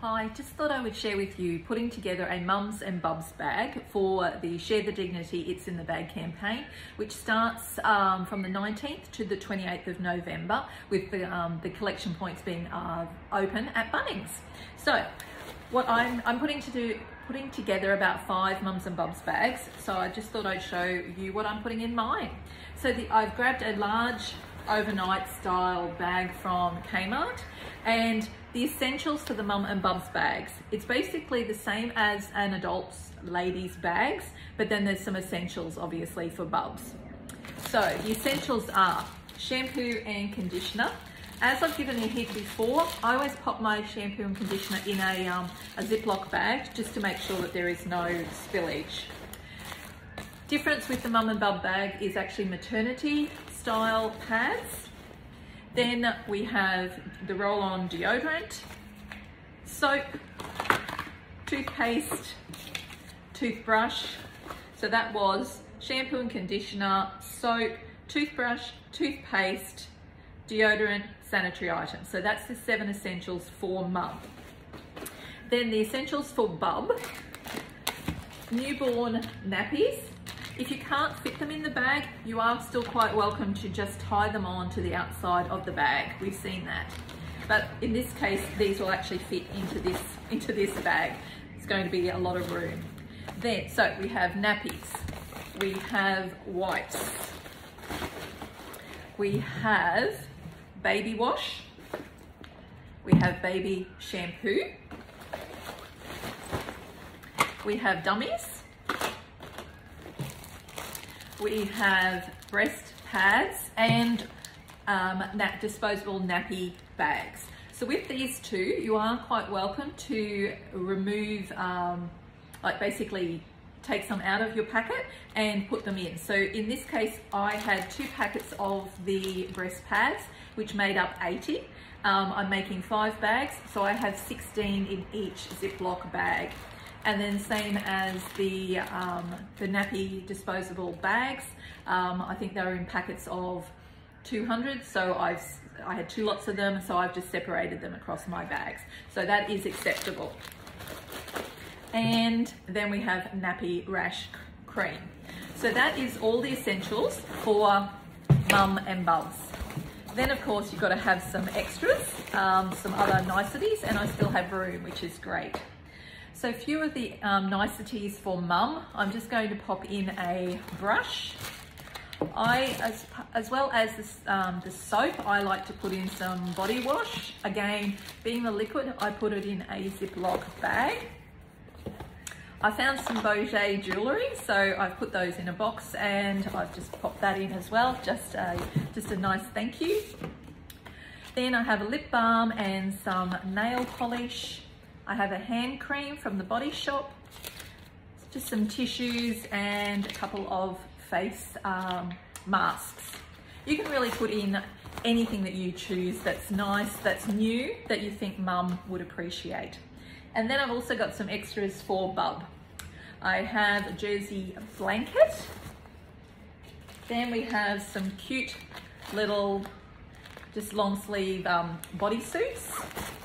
Hi, just thought I would share with you putting together a mums and bubs bag for the Share the Dignity It's in the Bag campaign, which starts um, from the 19th to the 28th of November with the, um, the collection points being uh, open at Bunnings. So what I'm, I'm putting to do putting together about five mums and bubs bags so I just thought I'd show you what I'm putting in mine so the, I've grabbed a large overnight style bag from Kmart and the essentials for the mum and bubs bags it's basically the same as an adult's ladies bags but then there's some essentials obviously for bubs so the essentials are shampoo and conditioner as I've given a hint before, I always pop my shampoo and conditioner in a, um, a Ziploc bag just to make sure that there is no spillage. Difference with the mum and bub bag is actually maternity style pads. Then we have the roll-on deodorant, soap, toothpaste, toothbrush. So that was shampoo and conditioner, soap, toothbrush, toothpaste, deodorant, sanitary items. So that's the seven essentials for mum. Then the essentials for bub, newborn nappies. If you can't fit them in the bag, you are still quite welcome to just tie them on to the outside of the bag. We've seen that. But in this case, these will actually fit into this, into this bag. It's going to be a lot of room. Then, so we have nappies. We have wipes. We have baby wash. We have baby shampoo. We have dummies. We have breast pads and um, disposable nappy bags. So with these two, you are quite welcome to remove, um, like basically take some out of your packet and put them in. So in this case, I had two packets of the breast pads, which made up 80. Um, I'm making five bags, so I have 16 in each Ziploc bag. And then same as the, um, the nappy disposable bags, um, I think they were in packets of 200, so I've I had two lots of them, so I've just separated them across my bags. So that is acceptable. And then we have nappy rash cream. So that is all the essentials for mum and bubs. Then of course you've got to have some extras, um, some other niceties, and I still have room, which is great. So a few of the um, niceties for mum, I'm just going to pop in a brush. I, as, as well as this, um, the soap, I like to put in some body wash. Again, being the liquid, I put it in a Ziploc bag. I found some Boget jewellery, so I've put those in a box and I've just popped that in as well, just a, just a nice thank you. Then I have a lip balm and some nail polish. I have a hand cream from the Body Shop, just some tissues and a couple of face um, masks. You can really put in anything that you choose that's nice, that's new, that you think mum would appreciate. And then I've also got some extras for Bub. I have a jersey blanket. Then we have some cute little, just long sleeve um, bodysuits.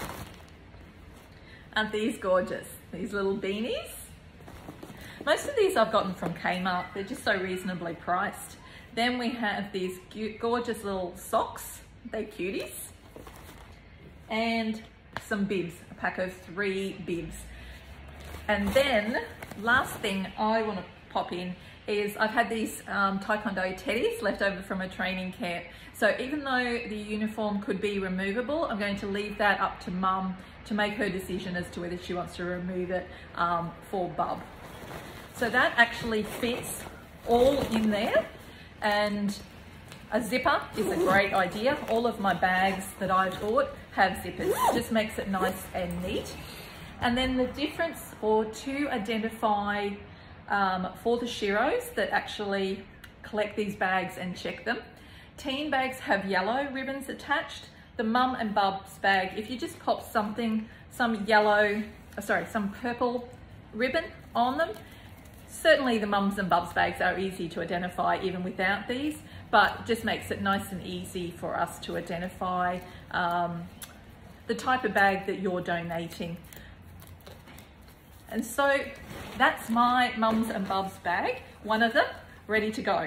Aren't these gorgeous? These little beanies. Most of these I've gotten from Kmart. They're just so reasonably priced. Then we have these gorgeous little socks. They're cuties. And some bibs, a pack of three bibs. And then last thing I want to pop in is I've had these um, Taekwondo teddies left over from a training camp. So even though the uniform could be removable, I'm going to leave that up to mum to make her decision as to whether she wants to remove it um, for bub. So that actually fits all in there and a zipper is a great idea. All of my bags that I've bought have zippers. It just makes it nice and neat. And then the difference or to identify um, for the Sheroes that actually collect these bags and check them. Teen bags have yellow ribbons attached. The mum and bub's bag, if you just pop something, some yellow, uh, sorry, some purple ribbon on them, certainly the mums and bubs bags are easy to identify even without these, but just makes it nice and easy for us to identify um, the type of bag that you're donating. And so that's my mums and bubs bag, one of them ready to go.